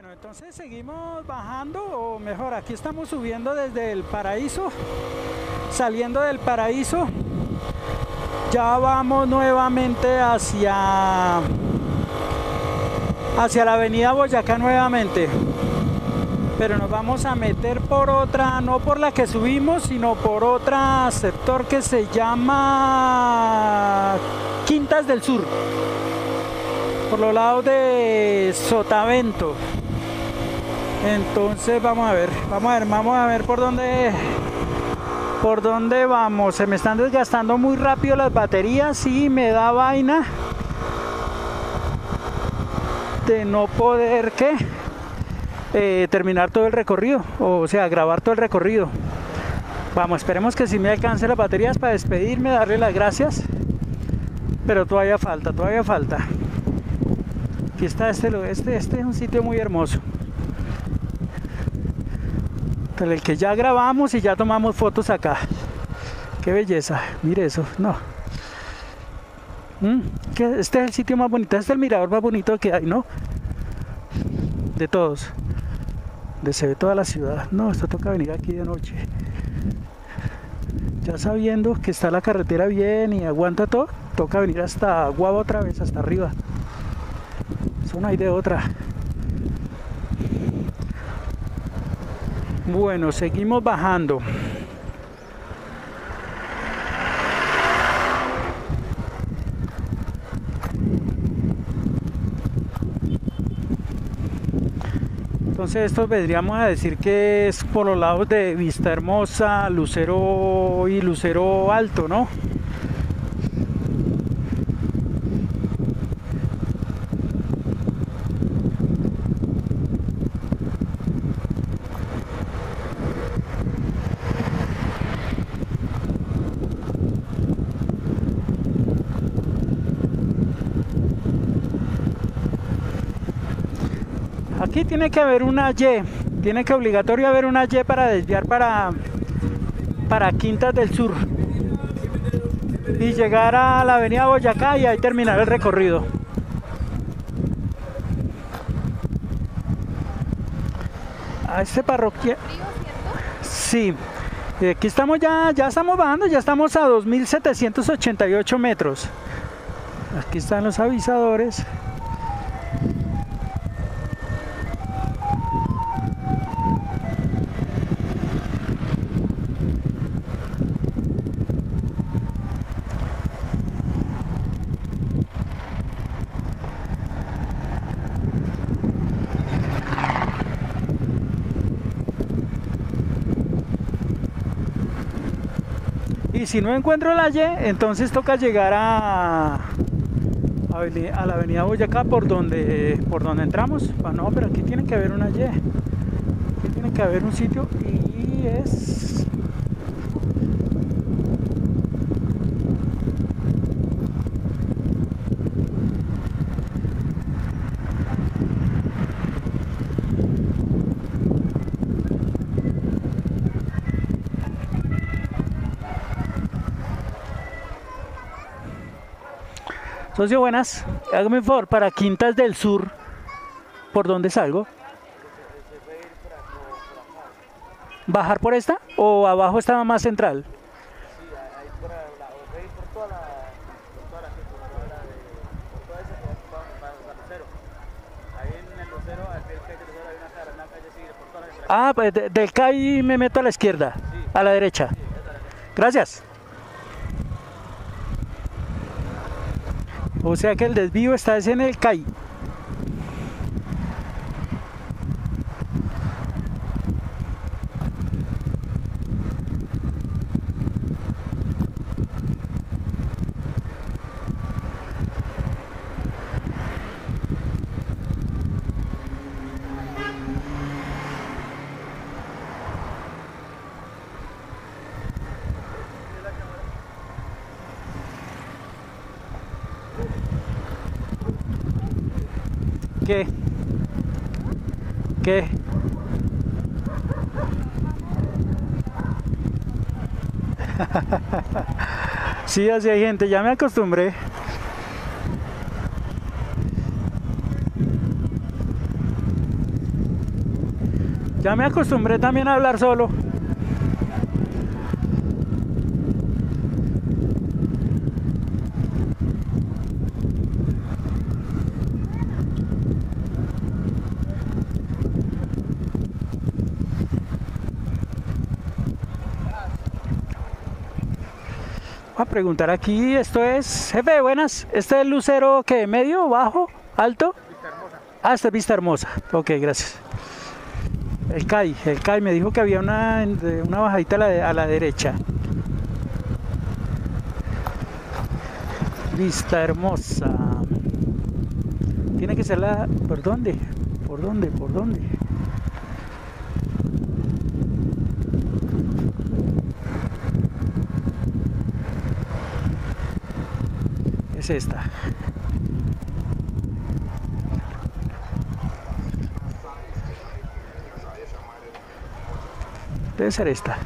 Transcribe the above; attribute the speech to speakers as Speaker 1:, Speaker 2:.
Speaker 1: Bueno, entonces seguimos bajando, o mejor, aquí estamos subiendo desde el paraíso, saliendo del paraíso. Ya vamos nuevamente hacia hacia la avenida Boyacá nuevamente. Pero nos vamos a meter por otra, no por la que subimos, sino por otra sector que se llama Quintas del Sur. Por los lados de Sotavento. Entonces vamos a ver, vamos a ver, vamos a ver por dónde por dónde vamos. Se me están desgastando muy rápido las baterías y me da vaina de no poder ¿qué? Eh, terminar todo el recorrido, o sea, grabar todo el recorrido. Vamos, esperemos que si me alcance las baterías para despedirme, darle las gracias. Pero todavía falta, todavía falta. Aquí está este, este, este es un sitio muy hermoso el que ya grabamos y ya tomamos fotos acá. Qué belleza, mire eso, no. Mm, este es el sitio más bonito, este es el mirador más bonito que hay, ¿no? De todos. De se ve toda la ciudad. No, esto toca venir aquí de noche. Ya sabiendo que está la carretera bien y aguanta todo, toca venir hasta Guava otra vez, hasta arriba. Eso no hay de otra. Bueno, seguimos bajando. Entonces esto vendríamos a decir que es por los lados de Vista Hermosa, Lucero y Lucero Alto, ¿no? Aquí tiene que haber una Y, tiene que obligatorio haber una Y para desviar para, para Quintas del Sur y llegar a la avenida Boyacá y ahí terminar el recorrido. A este parroquia. Sí. Aquí estamos ya, ya estamos bajando, ya estamos a 2.788 metros. Aquí están los avisadores. Y si no encuentro la Y, entonces toca llegar a, a, la avenida Boyacá por donde, por donde entramos. Ah, no, pero aquí tiene que haber una Y. Aquí tiene que haber un sitio y es Socio, buenas. Hágame un favor, para Quintas del Sur, ¿por dónde salgo? ¿Bajar por esta? ¿O abajo está más central? Sí, Ah, pues del calle me meto a la izquierda, a la derecha. Gracias. O sea que el desvío está en el CAI. ¿Qué? ¿Qué? sí, así hay gente, ya me acostumbré. Ya me acostumbré también a hablar solo. A preguntar aquí, esto es, jefe, buenas, ¿este es el lucero que medio, bajo, alto?
Speaker 2: Vista hermosa.
Speaker 1: Ah, este es Vista Hermosa. Ok, gracias. El CAI, el CAI me dijo que había una, una bajadita a la, a la derecha. Vista Hermosa. Tiene que ser la... ¿Por dónde? ¿Por dónde? ¿Por dónde? Es esta. Debe ser esta.